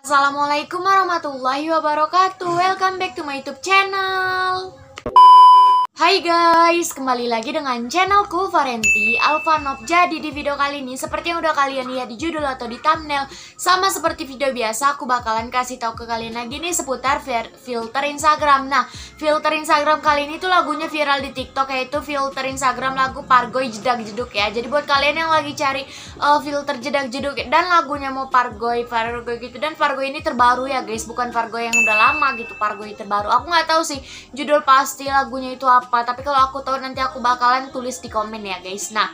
Assalamualaikum warahmatullahi wabarakatuh. Welcome back to my youtube channel Hai guys, kembali lagi dengan channelku Varenti Alvanov Jadi di video kali ini, seperti yang udah kalian lihat di judul atau di thumbnail Sama seperti video biasa, aku bakalan kasih tahu ke kalian lagi nih seputar filter Instagram. Nah, filter Instagram kali ini tuh lagunya viral di TikTok Yaitu filter Instagram lagu Pargoy Jedak Jeduk ya. Jadi buat kalian yang lagi cari uh, filter Jedak Jeduk Dan lagunya mau Pargoy, Pargoy gitu Dan Pargoy ini terbaru ya guys, bukan Pargoy yang udah lama gitu Pargoy terbaru. Aku nggak tahu sih judul pasti lagunya itu apa tapi kalau aku tahu nanti aku bakalan tulis di komen ya guys. Nah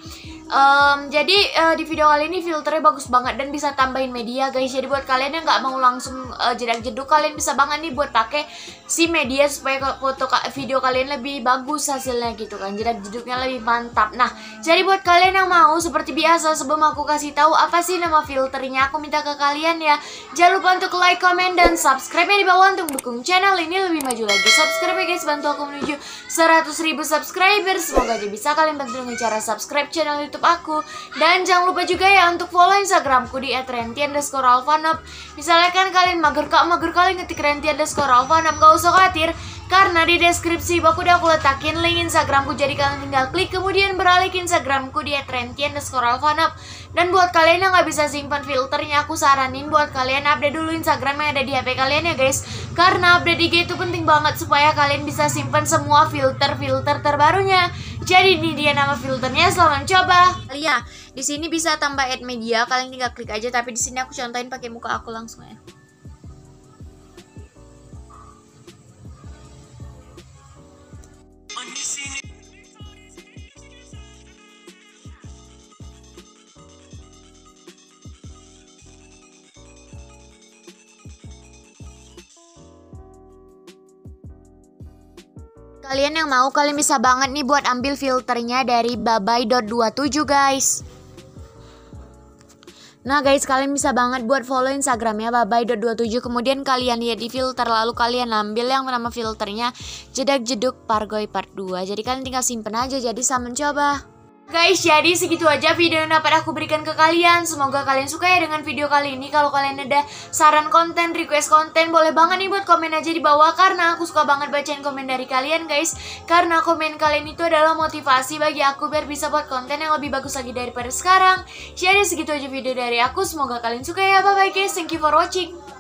um, jadi uh, di video kali ini filternya bagus banget dan bisa tambahin media guys. Jadi buat kalian yang nggak mau langsung uh, jedak jeduk kalian bisa banget nih buat pakai si media supaya foto video kalian lebih bagus hasilnya gitu kan. Jedak jeduknya lebih mantap. Nah jadi buat kalian yang mau seperti biasa sebelum aku kasih tahu apa sih nama filternya aku minta ke kalian ya. Jangan lupa untuk like comment dan subscribe di bawah untuk dukung channel ini lebih maju lagi. Subscribe ya guys bantu aku menuju 100 100 ribu subscriber. Semoga aja bisa kalian bantu dengan cara subscribe channel youtube aku. Dan jangan lupa juga ya untuk follow instagramku di @renti Misalnya kan kalian mager kak mager kalian ngetik renti Gak usah khawatir karena di deskripsi aku udah aku letakin link Instagramku Jadi kalian tinggal klik kemudian beralih ke Instagramku di @rentian Dan buat kalian yang nggak bisa simpan filternya Aku saranin buat kalian update dulu Instagram yang ada di HP kalian ya guys. Karena update IG itu penting banget Supaya kalian bisa simpan semua filter-filter terbarunya. Jadi ini dia nama filternya selamat coba Ya, di sini bisa tambah add media Kalian tinggal klik aja Tapi di sini aku contohin pakai muka aku langsung ya Kalian yang mau, kalian bisa banget nih buat ambil filternya dari babai.27 guys. Nah guys, kalian bisa banget buat follow Instagramnya babai.27 Kemudian kalian lihat di filter, lalu kalian ambil yang nama filternya Jedak Jeduk Pargoy Part 2 Jadi kalian tinggal simpen aja, jadi sama mencoba Guys, jadi segitu aja video yang dapat aku berikan ke kalian. Semoga kalian suka ya dengan video kali ini. Kalau kalian ada saran konten, request konten, boleh banget nih buat komen aja di bawah. Karena aku suka banget bacain komen dari kalian guys. Karena komen kalian itu adalah motivasi bagi aku biar bisa buat konten yang lebih bagus lagi daripada sekarang. Jadi segitu aja video dari aku. Semoga kalian suka ya. Bye-bye guys. Thank you for watching.